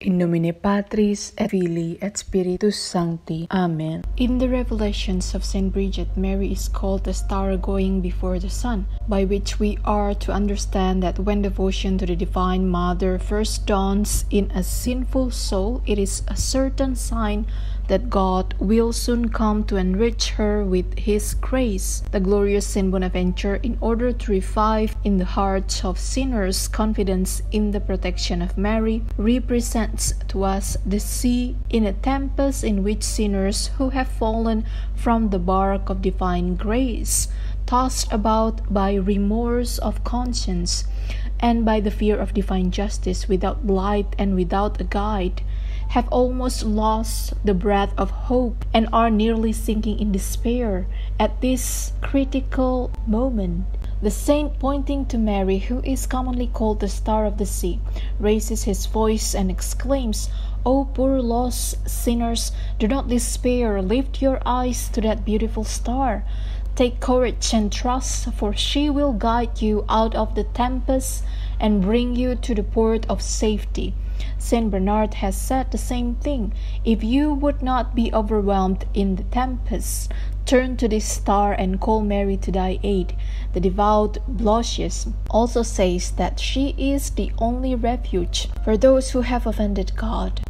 In nomine Patris et Filii et Spiritus Sancti. Amen. In the revelations of Saint Bridget, Mary is called the star going before the sun, by which we are to understand that when devotion to the Divine Mother first dawns in a sinful soul, it is a certain sign that God will soon come to enrich her with His grace. The glorious Saint Bonaventure, in order to revive in the hearts of sinners confidence in the protection of Mary, represents to us the sea in a tempest in which sinners who have fallen from the bark of divine grace, tossed about by remorse of conscience, and by the fear of divine justice without light and without a guide, have almost lost the breath of hope and are nearly sinking in despair at this critical moment. The saint, pointing to Mary, who is commonly called the Star of the Sea, raises his voice and exclaims, O poor lost sinners, do not despair, lift your eyes to that beautiful star. Take courage and trust, for she will guide you out of the tempest and bring you to the port of safety. Saint Bernard has said the same thing. If you would not be overwhelmed in the tempest, turn to this star and call Mary to thy aid. The devout Blosius also says that she is the only refuge for those who have offended God.